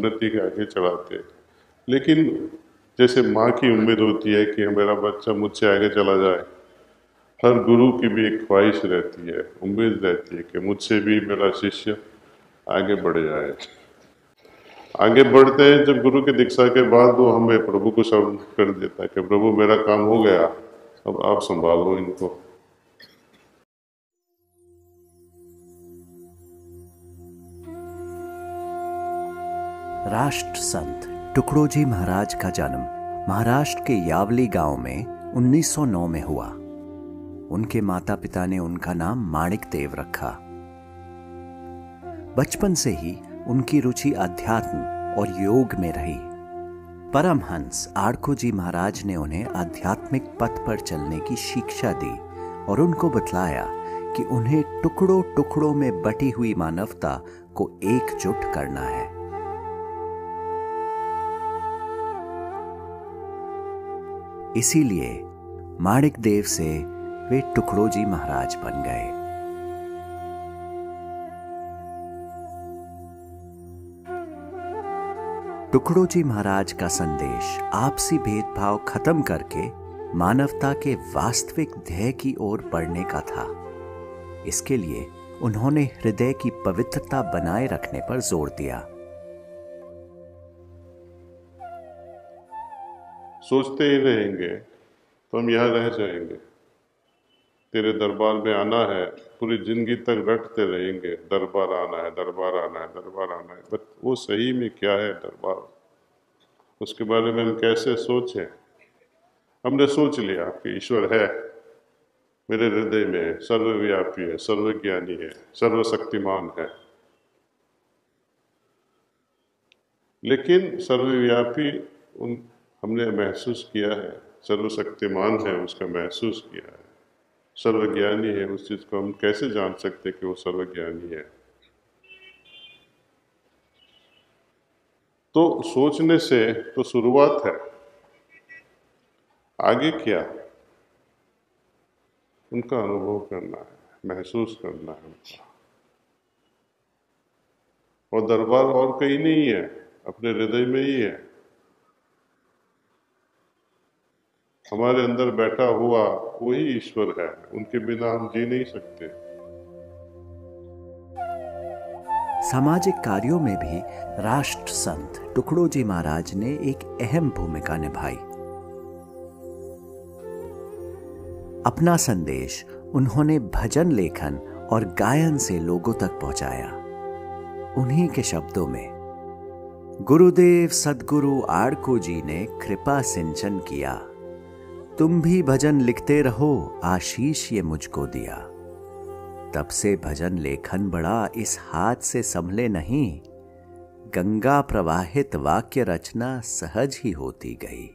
उन्नति के आगे चढ़ाते लेकिन जैसे माँ की उम्मीद होती है कि मेरा बच्चा मुझसे आगे चला जाए, हर गुरु की भी एक ख्वाहिश रहती है, उम्मीद रहती है कि मुझसे भी मेरा शिष्य आगे बढ़ जाए आगे बढ़ते हैं, जब गुरु की दीक्षा के बाद वो हमें प्रभु को सब कर देता है कि प्रभु मेरा काम हो गया, अब आप संभालो इनको। राष्ट्र संत टुकड़ोजी महाराज का जन्म महाराष्ट्र के यावली गाँव में 1909 में हुआ। उनके माता पिता ने उनका नाम माणिक देव रखा। बचपन से ही उनकी रुचि अध्यात्म और योग में रही। परमहंस आड़को जी महाराज ने उन्हें आध्यात्मिक पथ पर चलने की शिक्षा दी और उनको बतलाया कि उन्हें टुकड़ों टुकड़ों में बटी हुई मानवता को एकजुट करना है। इसीलिए माणिक देव से वे टुकड़ो जी महाराज बन गए। टुकड़ो जी महाराज का संदेश, आपसी भेदभाव खत्म करके मानवता के वास्तविक ध्येय की ओर बढ़ने का था। इसके लिए उन्होंने हृदय की पवित्रता बनाए रखने पर ज़ोर दिया। सोचते ही रहेंगे तो हम यहाँ रह जाएँगे। तेरे दरबार में आना है, पूरी ज़िंदगी तक रटते रहेंगे। दरबार आना है, दरबार आना है, दरबार आना है। बट वो सही में क्या है दरबार? उसके बारे में हम कैसे सोचें? हमने सोच लिया कि ईश्वर है, मेरे हृदय में सर्वव्यापी है, सर्वज्ञानी है, सर्वशक्तिमान है। लेकिन सर्वव्यापी उन हमने महसूस किया है, सर्वशक्तिमान है उसका महसूस किया है। सर्वज्ञानी है उस चीज़ को हम कैसे जान सकते कि वो सर्वज्ञानी है? तो सोचने से तो शुरुआत है। आगे क्या? उनका अनुभव करना है, महसूस करना है उनका। और दरबार और कहीं नहीं है, अपने हृदय में ही है। हमारे अंदर बैठा हुआ वही ईश्वर है, उनके बिना हम जी नहीं सकते। सामाजिक कार्यों में भी राष्ट्र संत टुकड़ो जी महाराज ने एक अहम भूमिका निभाई। अपना संदेश उन्होंने भजन लेखन और गायन से लोगों तक पहुँचाया। उन्हीं के शब्दों में, गुरुदेव सदगुरु आड़को जी ने कृपा सिंचन किया। तुम भी भजन लिखते रहो, आशीष ये मुझको दिया। तब से भजन लेखन बड़ा इस हाथ से संभले नहीं, गंगा प्रवाहित वाक्य रचना सहज ही होती गई।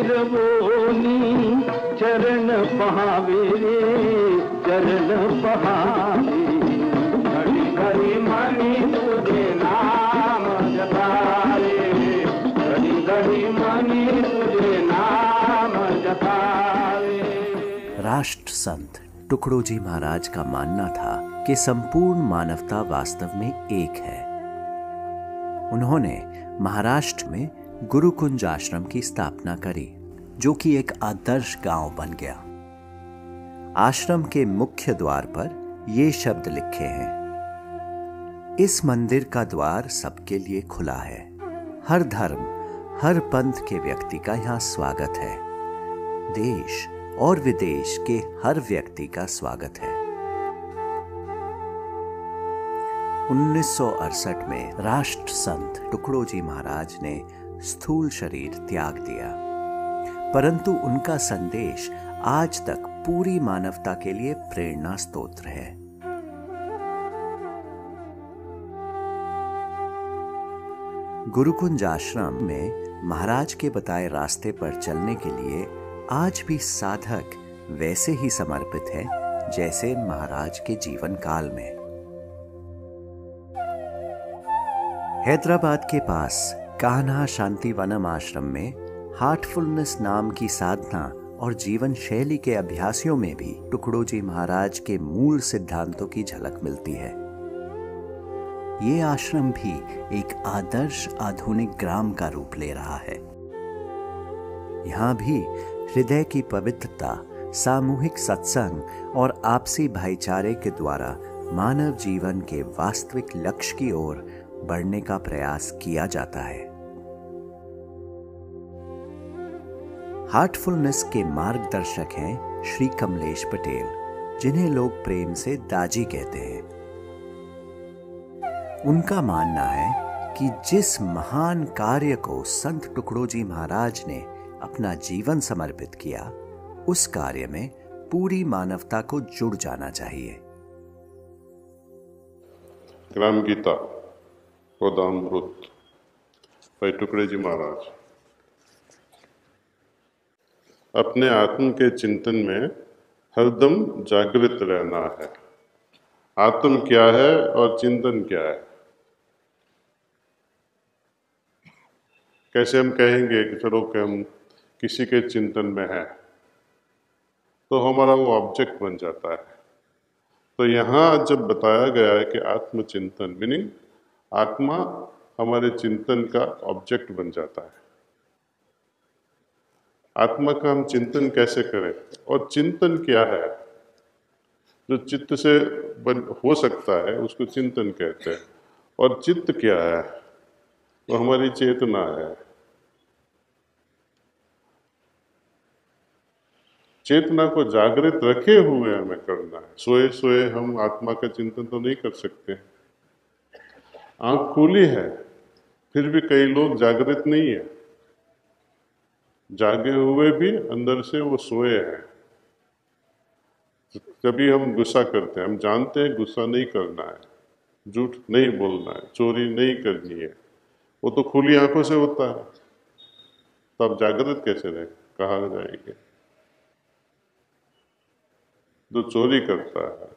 चित्त स्थिर बोनी चरण पहावे चरण पहावे घड़ी घड़ी मनी तुझे नाम जपावे घड़ी घड़ी मनी तुझे नाम जपावे राष्ट्र संत टुकड़ो जी महाराज का मानना था कि संपूर्ण मानवता वास्तव में एक है। उन्होंने महाराष्ट्र में गुरुकुंज आश्रम की स्थापना करी, जो कि एक आदर्श गाँव बन गया। आश्रम के मुख्य द्वार पर ये शब्द लिखे हैं। इस मंदिर का द्वार सबके लिए खुला है। हर धर्म, हर पंथ के व्यक्ति का यहाँ स्वागत है। देश और विदेश के हर व्यक्ति का स्वागत है। 1968 में राष्ट्र संत टुकड़ो जी महाराज ने स्थूल शरीर त्याग दिया। परंतु उनका संदेश आज तक पूरी मानवता के लिए प्रेरणा स्तोत्र है गुरुकुंज आश्रम में महाराज के बताए रास्ते पर चलने के लिए आज भी साधक वैसे ही समर्पित है जैसे महाराज के जीवन काल में। हैदराबाद के पास कान्हा शांतिवनम आश्रम में हार्टफुलनेस नाम की साधना और जीवन शैली के अभ्यासियों में भी टुकड़ो जी महाराज के मूल सिद्धांतों की झलक मिलती है। ये आश्रम भी एक आदर्श आधुनिक ग्राम का रूप ले रहा है। यहाँ भी हृदय की पवित्रता, सामूहिक सत्संग और आपसी भाईचारे के द्वारा मानव जीवन के वास्तविक लक्ष्य की ओर बढ़ने का प्रयास किया जाता है। हार्टफुलनेस के मार्गदर्शक हैं श्री कमलेश पटेल, जिन्हें लोग प्रेम से दाजी कहते हैं। उनका मानना है कि जिस महान कार्य को संत टुकड़ो जी महाराज ने अपना जीवन समर्पित किया, उस कार्य में पूरी मानवता को जुड़ जाना चाहिए। ग्राम गीता गोदामृत भाई टुकड़े जी महाराज। अपने आत्म के चिंतन में हरदम जागृत रहना है। आत्म क्या है और चिंतन क्या है? कैसे हम कहेंगे कि चलो कि हम किसी के चिंतन में हैं तो हमारा वो ऑब्जेक्ट बन जाता है। तो यहाँ जब बताया गया है कि आत्मचिंतन मीनिंग आत्मा हमारे चिंतन का ऑब्जेक्ट बन जाता है। आत्मा का हम चिंतन कैसे करें? और चिंतन क्या है? जो चित्त से बन, हो सकता है, उसको चिंतन कहते हैं। और चित्त क्या है? वो हमारी चेतना है। चेतना को जागृत रखे हुए हमें करना है। सोए सोए हम आत्मा का चिंतन तो नहीं कर सकते। आँख खुली है, फिर भी कई लोग जागृत नहीं है। जागे हुए भी अंदर से वो सोए हैं। कभी हम गुस्सा करते हैं, हम जानते हैं गुस्सा नहीं करना है, झूठ नहीं बोलना है, चोरी नहीं करनी है। वो तो खुली आँखों से होता है। तो आप जागृत कैसे रहे? कहा जाएँगे? जो चोरी करता है,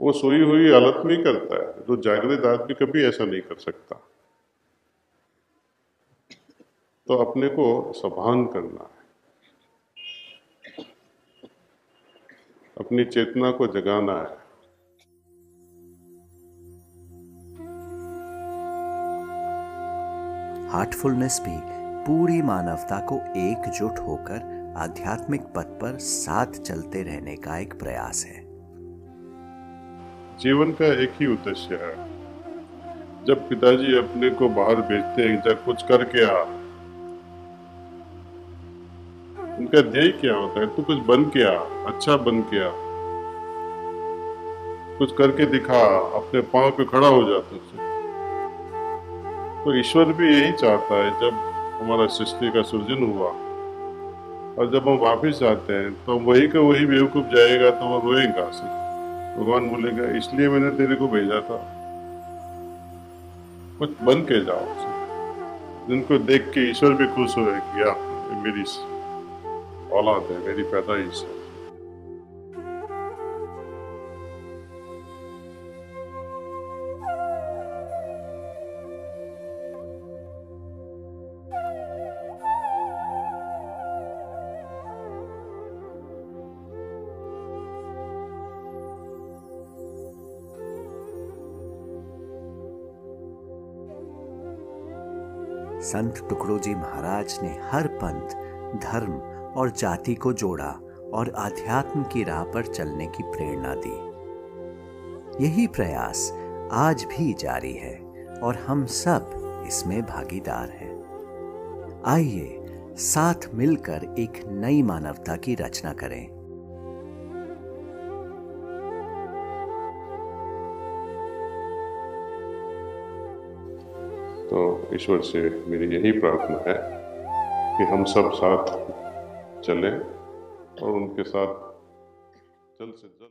वो सोई हुई हालत में करता है। जो जागृत आदमी कभी ऐसा नहीं कर सकता। तो अपने को सभान करना है। अपनी चेतना को जगाना है। हार्टफुलनेस भी पूरी मानवता को एकजुट होकर आध्यात्मिक पथ पर साथ चलते रहने का एक प्रयास है। जीवन का एक ही उद्देश्य है। जब पिताजी अपने को बाहर भेजते हैं जब कुछ करके आ उनका ध्येय क्या होता है, तू कुछ बन के आ अच्छा बन के आ। कुछ करके दिखा, अपने पाँव पे खड़ा हो जा तुझसे। तो ईश्वर भी यही चाहता है, जब हमारा सृष्टि का सृजन हुआ और जब हम वापस जाते हैं तो वही का वही बेवकूफ़ जाएगा तो वो रोएगा भगवान बोलेगा, इसलिए मैंने तेरे को भेजा था। कुछ बन के जाओ जिनको देख के ईश्वर भी खुश हो कि या मेरी औलाद है मेरी पैदाइश है संत टुकड़ो जी महाराज ने हर पंथ धर्म और जाति को जोड़ा और आध्यात्म की राह पर चलने की प्रेरणा दी। यही प्रयास आज भी जारी है और हम सब इसमें भागीदार हैं। आइए साथ मिलकर एक नई मानवता की रचना करें। तो ईश्वर से मेरी यही प्रार्थना है कि हम सब साथ चलें और उनके साथ जल्द से जल्द